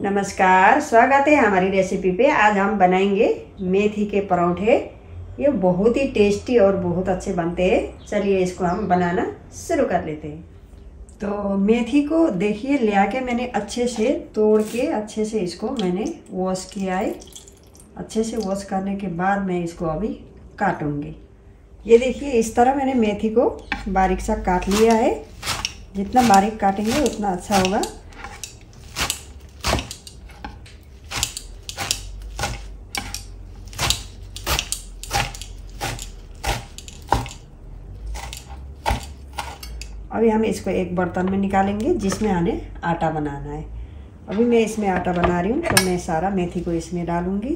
नमस्कार, स्वागत है हमारी रेसिपी पे। आज हम बनाएँगे मेथी के परोठे। ये बहुत ही टेस्टी और बहुत अच्छे बनते हैं। चलिए इसको हम बनाना शुरू कर लेते हैं। तो मेथी को देखिए ले आके मैंने अच्छे से तोड़ के, अच्छे से इसको मैंने वॉश किया है। अच्छे से वॉश करने के बाद मैं इसको अभी काटूँगी। ये देखिए, इस तरह मैंने मेथी को बारीक सा काट लिया है। जितना बारीक काटेंगे, उतना अच्छा होगा। अभी हम इसको एक बर्तन में निकालेंगे, जिसमें हमें आटा बनाना है। अभी मैं इसमें आटा बना रही हूँ तो मैं सारा मेथी को इसमें डालूँगी।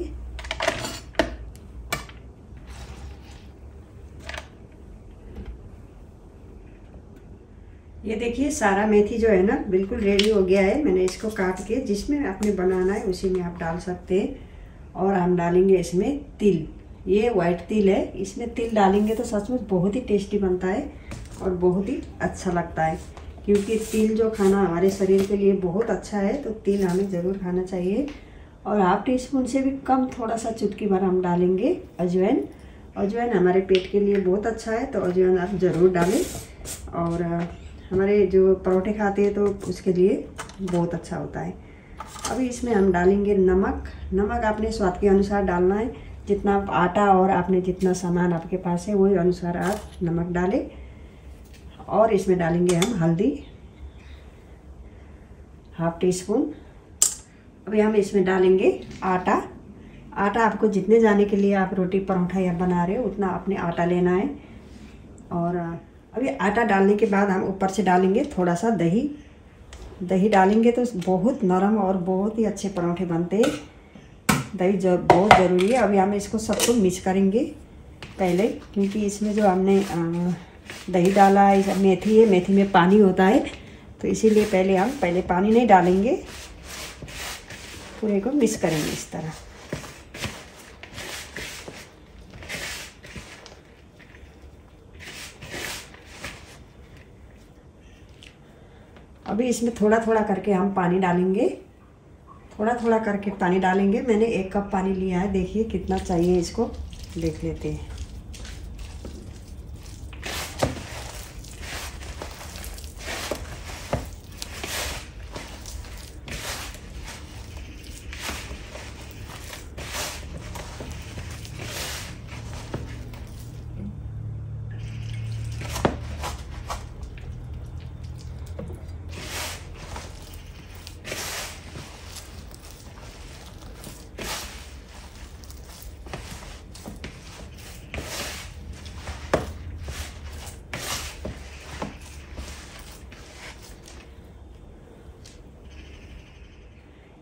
ये देखिए, सारा मेथी जो है ना, बिल्कुल रेडी हो गया है। मैंने इसको काट के, जिसमें आपने बनाना है, उसी में आप डाल सकते हैं। और हम डालेंगे इसमें तिल। ये वाइट तिल है। इसमें तिल डालेंगे तो सचमुच बहुत ही टेस्टी बनता है। और बहुत ही अच्छा लगता है। क्योंकि तिल जो खाना हमारे शरीर के लिए बहुत अच्छा है तो तिल हमें ज़रूर खाना चाहिए। और हाफ़ टी स्पून से भी कम थोड़ा सा चुटकी भर हम डालेंगे अजवैन अजवैन हमारे पेट के लिए बहुत अच्छा है तो अजवैन आप ज़रूर डालें। और हमारे जो परोठे खाते हैं तो उसके लिए बहुत अच्छा होता है। अभी इसमें हम डालेंगे नमक। नमक आपने स्वाद के अनुसार डालना है। जितना आटा और आपने जितना सामान आपके पास है, वही अनुसार आप नमक डालें। और इसमें डालेंगे हम हल्दी हाफ़ टी स्पून अभी हम इसमें डालेंगे आटा। आटा आपको जितने जाने के लिए आप रोटी परोठा या बना रहे हो, उतना आपने आटा लेना है। और अभी आटा डालने के बाद हम ऊपर से डालेंगे थोड़ा सा दही। दही डालेंगे तो बहुत नरम और बहुत ही अच्छे परोठे बनते हैं। दही जब बहुत ज़रूरी है। अभी हम इसको सबको मिक्स करेंगे पहले, क्योंकि इसमें जो हमने दही डाला है मेथी है, मेथी में पानी होता है तो इसीलिए पहले हम, पहले पानी नहीं डालेंगे। पूरे को मिक्स करेंगे इस तरह। अभी इसमें थोड़ा थोड़ा करके हम पानी डालेंगे। थोड़ा थोड़ा करके पानी डालेंगे। मैंने एक कप पानी लिया है, देखिए कितना चाहिए इसको। देख लेते हैं।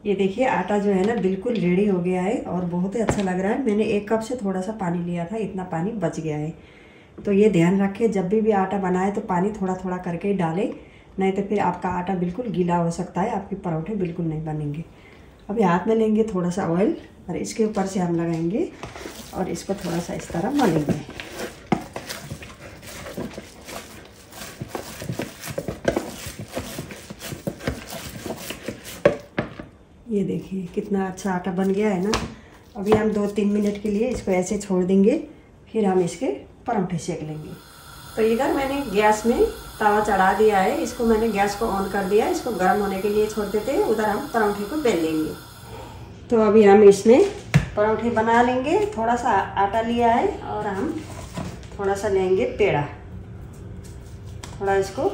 ये देखिए, आटा जो है ना, बिल्कुल रेडी हो गया है और बहुत ही अच्छा लग रहा है। मैंने एक कप से थोड़ा सा पानी लिया था, इतना पानी बच गया है। तो ये ध्यान रखें, जब भी भी आटा बनाए तो पानी थोड़ा थोड़ा करके ही डालें, नहीं तो फिर आपका आटा बिल्कुल गीला हो सकता है, आपके परोठे बिल्कुल नहीं बनेंगे। अभी हाथ में लेंगे थोड़ा सा ऑयल और इसके ऊपर से हम लगाएँगे और इसको थोड़ा सा इस तरह मलेंगे। ये देखिए, कितना अच्छा आटा बन गया है ना। अभी हम दो तीन मिनट के लिए इसको ऐसे छोड़ देंगे, फिर हम इसके परोठे सेक लेंगे। तो इधर मैंने गैस में तवा चढ़ा दिया है। इसको मैंने गैस को ऑन कर दिया इसको गर्म होने के लिए छोड़ देते हैं उधर हम परोठे को बेल लेंगे। तो अभी हम इसमें परौठे बना लेंगे। थोड़ा सा आटा लिया है और हम थोड़ा सा लेंगे पेड़ा। थोड़ा इसको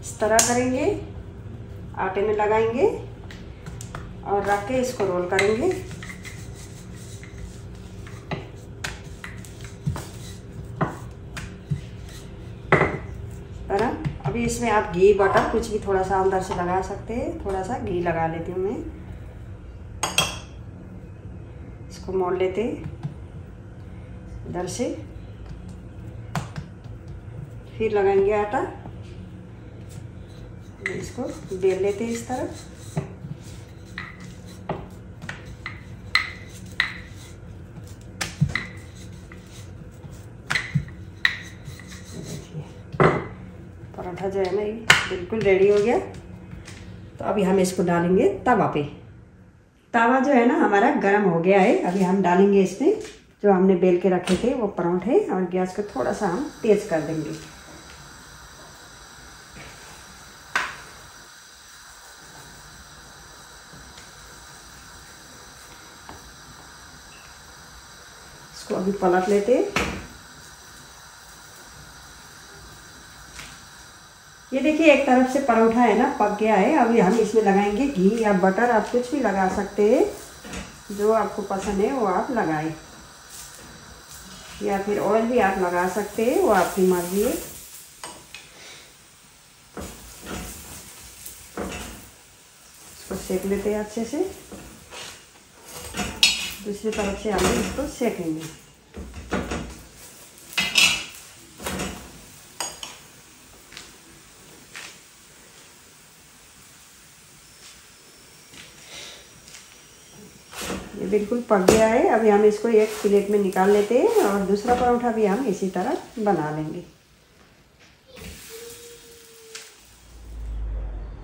इस तरह करेंगे। आटे में लगाएँगे। और रख के इसको रोल करेंगे। अभी इसमें आप घी बटर कुछ भी थोड़ा सा अंदर से लगा सकते हैं। थोड़ा सा घी लगा लेती हूँ मैं। इसको मोड़ लेते इधर से। फिर लगाएँगे आटा। इसको बेल लेते इस तरह पराठा जो है ना ये बिल्कुल रेडी हो गया। तो अभी हम इसको डालेंगे तवा पे। तवा जो है ना हमारा गर्म हो गया है। अभी हम डालेंगे इसमें जो हमने बेल के रखे थे, वो परोंठे और गैस को थोड़ा सा हम तेज कर देंगे। इसको अभी पलट लेते ये देखिए, एक तरफ़ से परोठा है ना, पक गया है। अभी हम इसमें लगाएँगे घी या बटर, आप कुछ भी लगा सकते हैं। जो आपको पसंद है, वो आप लगाए। या फिर ऑयल भी आप लगा सकते हैं, वो आपकी मर्ज़ी है। इसको सेक लेते हैं अच्छे से। दूसरी तरफ़ से हम इसको सेकेंगे। ये बिल्कुल पक गया है। अभी हम इसको एक प्लेट में निकाल लेते हैं और दूसरा परोठा भी हम इसी तरह बना लेंगे।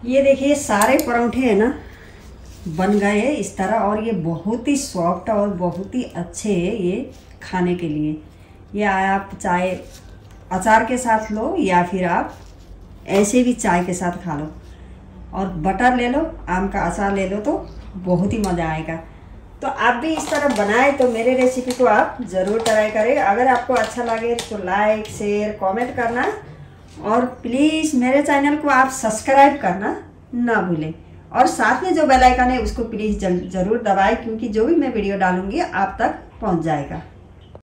ये देखिए, सारे परोठे हैं ना, बन गए हैं इस तरह और ये बहुत ही सॉफ्ट और बहुत ही अच्छे हैं ये खाने के लिए। ये आप चाहे अचार के साथ लो या फिर आप ऐसे भी चाय के साथ खा लो। और बटर ले लो, आम का अचार ले लो तो बहुत ही मज़ा आएगा। तो आप भी इस तरह बनाए तो मेरे रेसिपी को आप ज़रूर ट्राई करें। अगर आपको अच्छा लगे तो लाइक शेयर कमेंट करना। और प्लीज़ मेरे चैनल को आप सब्सक्राइब करना ना भूलें। और साथ में जो बेल आइकन है, उसको प्लीज़ ज़रूर दबाएँ, क्योंकि जो भी मैं वीडियो डालूँगी, आप तक पहुँच जाएगा।